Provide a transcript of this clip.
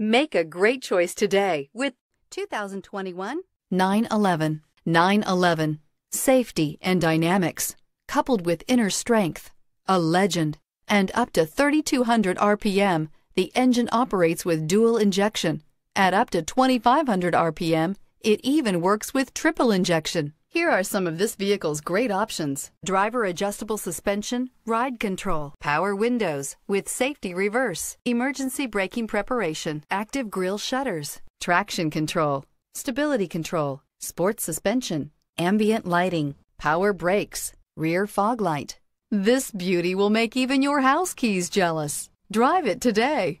Make a great choice today with 2021 911. 911. Safety and dynamics, coupled with inner strength, a legend, and up to 3200 RPM, the engine operates with dual injection. At up to 2500 RPM, it even works with triple injection. Here are some of this vehicle's great options. Driver adjustable suspension, ride control, power windows with safety reverse, emergency braking preparation, active grille shutters, traction control, stability control, sports suspension, ambient lighting, power brakes, rear fog light. This beauty will make even your house keys jealous. Drive it today.